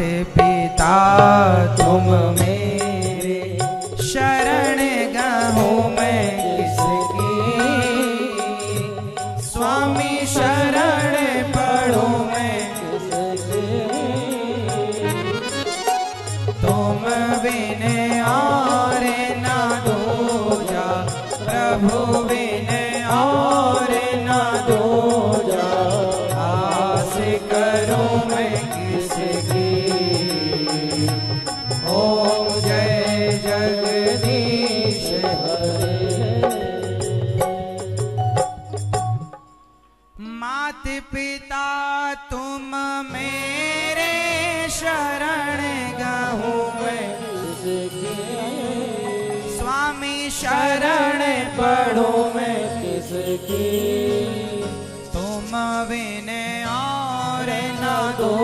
पिता, तुम मेरे शरण गहूँ मैं किसकी स्वामी शरण पढ़ू मैं तुम बिन और ना दूजा, प्रभु बिन और ना दूजा। आस करूँ मैं तुम मेरे शरण गहूँ मैं। स्वामी शरण पढ़ो मैं। किसकी तुम बिन और न दो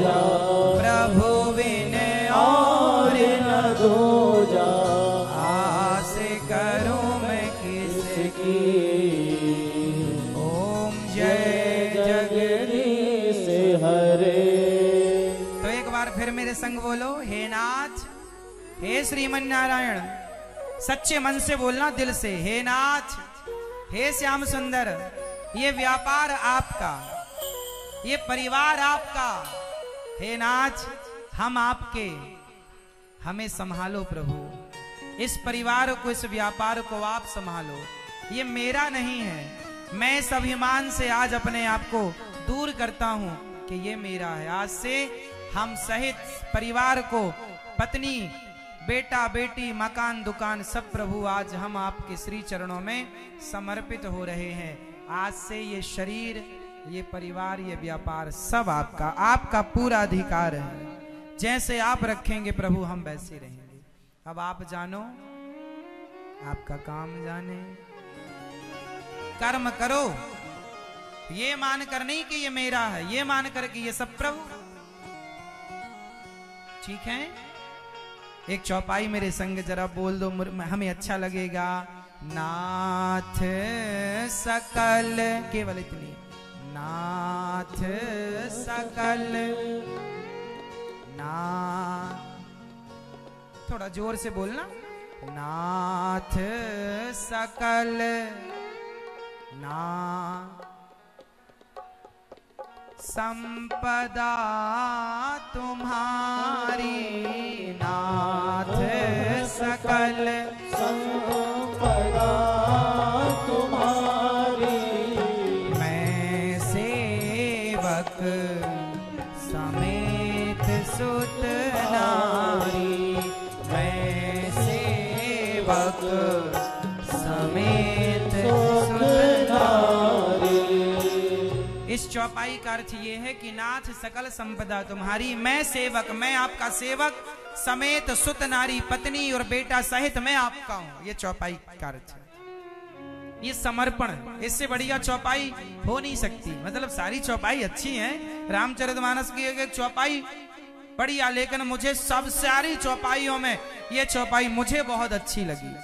जा प्रभु बिन और न दो जा मेरे संग बोलो, हे नाथ, हे श्रीमन नारायण सच्चे मन से बोलना दिल से, हे नाथ, हे श्याम सुंदर, ये व्यापार आपका, ये परिवार आपका, हे नाथ, हम आपके, हमें संभालो प्रभु, इस परिवार को, इस व्यापार को आप संभालो, ये मेरा नहीं है, मैं इस अभिमान से आज अपने आप को दूर करता हूँ कि ये मेरा है, आज से हम सहित परिवार को, पत्नी, बेटा, बेटी, मकान, दुकान, सब प्रभु आज हम आपके श्री चरणों में समर्पित हो रहे हैं। आज से ये शरीर, ये परिवार, ये व्यापार सब आपका आपका पूरा अधिकार है। जैसे आप रखेंगे प्रभु, हम वैसे रहेंगे। अब आप जानो, आपका काम जाने। कर्म करो। ये मान कर नहीं कि ये मेरा है, ये मान कर कि ये सब प्रभु। ठीक है? एक चौपाई मेरे संग जरा बोल दो हमें अच्छा लगेगा। नाथ सकल, केवल इतनी। नाथ सकल। ना थोड़ा ज़ोर से बोलना। नाथ सकल। ना संपदा तुम्हारी नाथ सकल। संपदा तुम्हारी। मैं सेवक समेत सुत नारी। मैं सेवक इस चौपाई का अर्थ ये है कि नाथ सकल संपदा तुम्हारी, मैं सेवक, मैं आपका सेवक, समेत सुत नारी, पत्नी और बेटा सहित मैं आपका हूँ। ये चौपाई का अर्थ है। ये समर्पण इससे बढ़िया चौपाई हो नहीं सकती। मतलब सारी चौपाई अच्छी है। रामचरितमानस की एक चौपाई बढ़िया, लेकिन मुझे सब सारी चौपाइयों में ये चौपाई मुझे बहुत अच्छी लगी।